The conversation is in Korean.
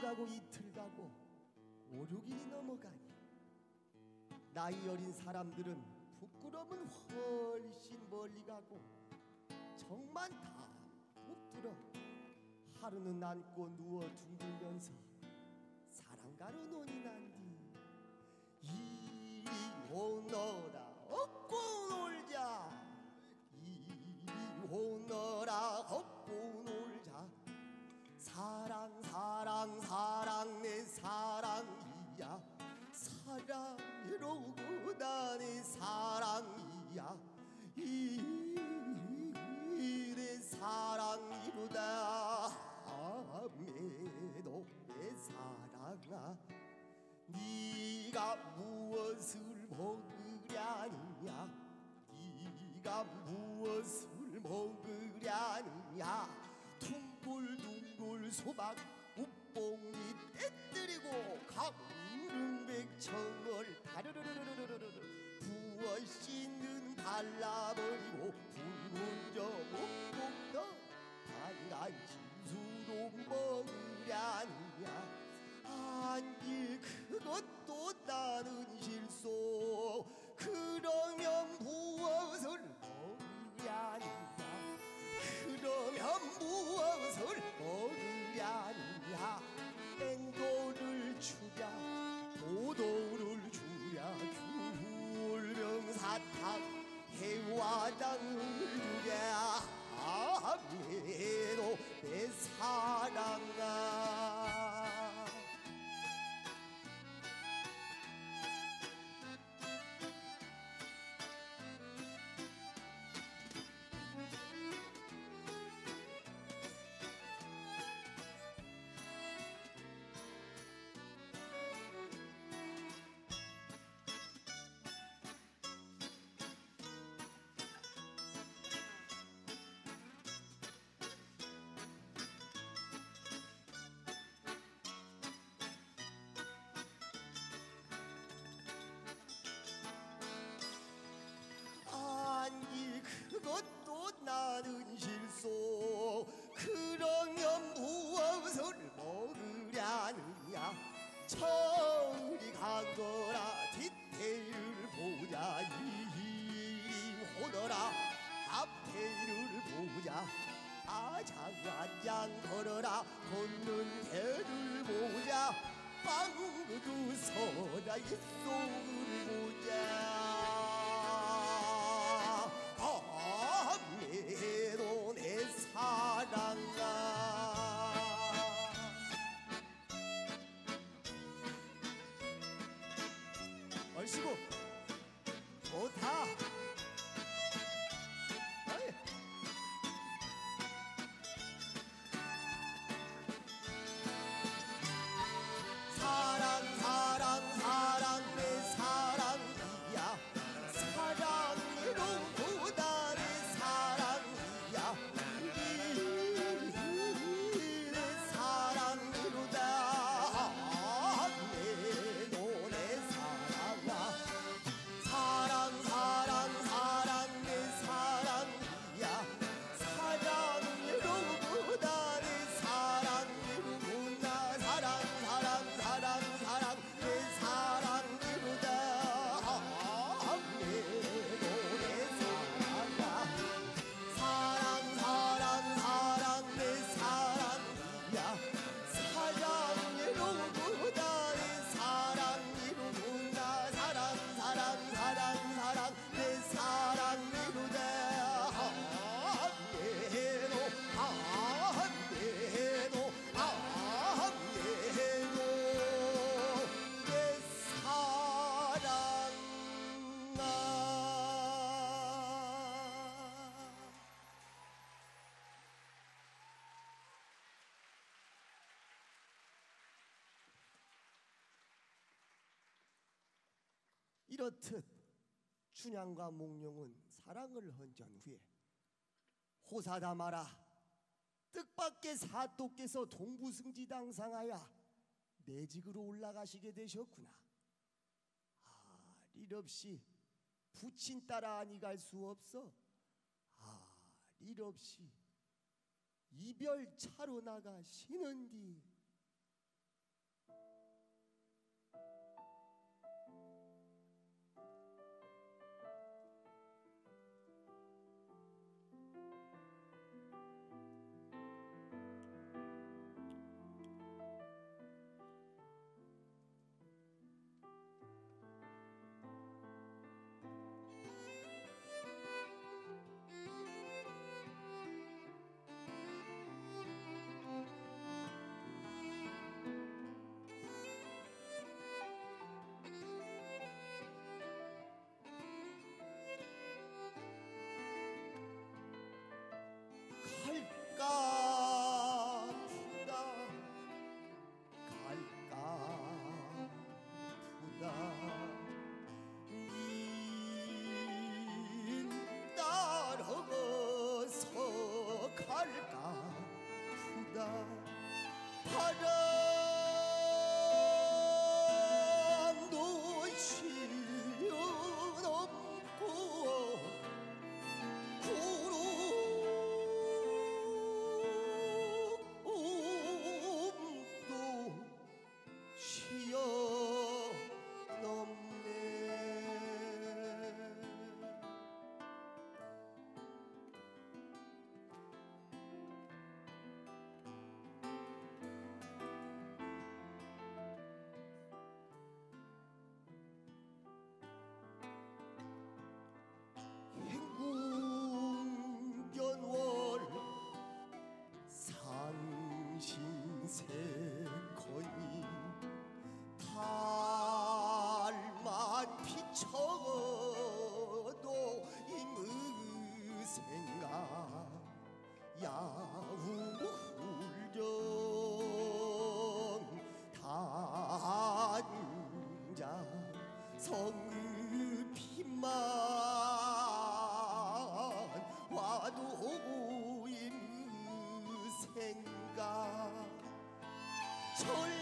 가고 이틀 가고 오륙일이 넘어가니 나이 어린 사람들은 부끄러움은 훨씬 멀리 가고 정만 다못 들어 하루는 안고 누워 둥글면서 사랑가로 논이 난뒤 이리 오너 사랑 사랑 내 사랑이야. 사랑이로고 나의 사랑이야. 이내 사랑이로다 아메도 내 사랑아. 네가 무엇을 먹으려느냐? 네가 무엇을 먹으려느냐? 둥글둥글 소박 씻는 발라버리고 붉은 저 목국도 반간 진수로 먹으려느냐 한길 아장아장 걸어라. 걷는 대를 보자. 빵구두 서다 옛속 이렇듯 춘향과 몽룡은 사랑을 헌전 후에 호사다 마라 뜻밖의 사또께서 동부승지당 상하여 내직으로 올라가시게 되셨구나. 아, 일 없이 부친 따라 아니 갈 수 없어. 아, 일 없이 이별 차로 나가시는디 toll.